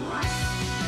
Bye.